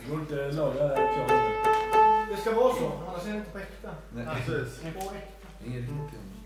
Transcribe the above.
Det går inte att laga piano. Det ska vara så, annars är det inte på äkta. Nej, precis. På äkta. Inget piano.